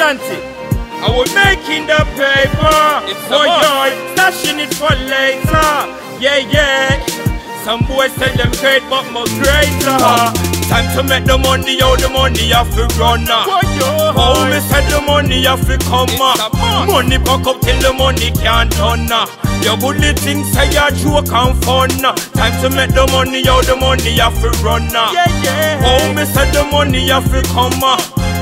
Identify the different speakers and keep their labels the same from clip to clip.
Speaker 1: Ashanti. I was making the paper
Speaker 2: It's
Speaker 1: for joy, stashing it for later. Yeah, yeah. Some boys say them great, but more greater. Time to make the money, out the money have to run. now. Oh, me said the money have to come. Ah. Money pack up till the money can't turn. ah. Your bully things say you joke and fun. Time to make the money, out the money have to run. now. Oh, me said the money have to come.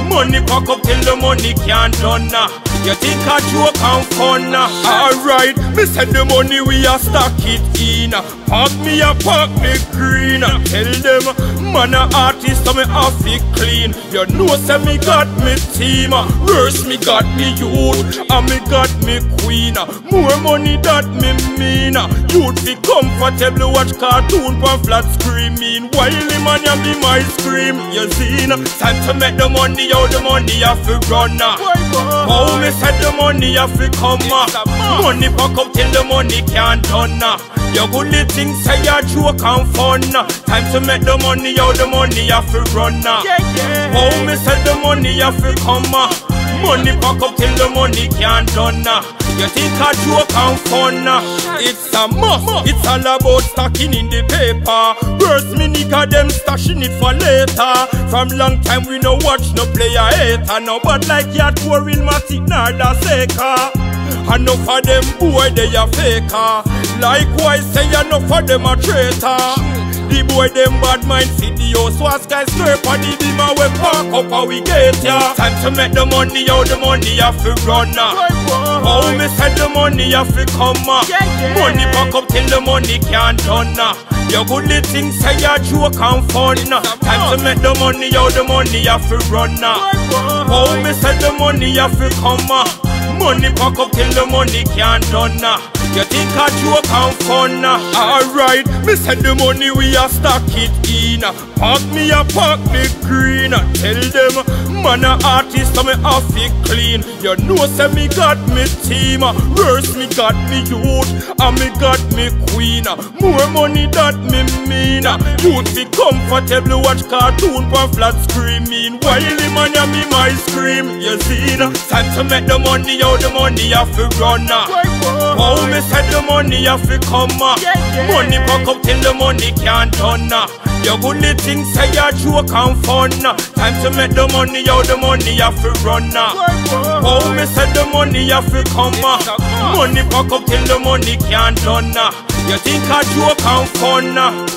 Speaker 1: Money pack up till the money can't done. You think I joke and fun? Alright, me said the money we a stack it in. Park me a park me green. Tell them, man a artist so me have it clean. You know say me got me team. Worse me got me youth, and me got me queen. More money that me mean. Youth be comfortable watch cartoon on flat screaming. While him and ya be my scream. You see, time to make the money, out the money have to run. Oh, me said the money have to come. Money pack up till the money can't turn. Your good thing say you joke and fun. Time to make the money, out the money have to run. Oh, me said the money have to come. Money pack up till the money can't done. You think I joke and fun? It's a must. It's all about stacking in the paper. Worst me nigga them stashing it for later. From long time we no watch no player hater. No but like ya poor real matic nor da seeker. Enough of them boy they a faker. Likewise say enough of them a traitor. The boy them bad mind see the house was skyscraper The beamer we park up how we get ya Time to make the money out the money have to run ah. Oh me said the money have to come ah. Money back up till the money can't done ah. Your good thing say you joke and fun ah. Time to make the money out the money have to run ah. Oh me said the money have to come ah. Money pack up till the money can't done ah. You think I joke and fun. Alright, me said the money we a stack it in. Park me a park me green. Tell them man a artist so me have it clean You know say me got me team. Worse me got me youth and me got me queen. More money that me mean. Youth be comfortable watch cartoon on flat screaming While him and ya me my scream You see. Time to make the money out the money have to run Oh, me said the money have to come. Money pack up till the money can't turn. Your good thing say you joke and fun. Time to make the money out the money have to run. Oh, me said the money have to come. Money pack up till the money can't turn. You think I joke and fun.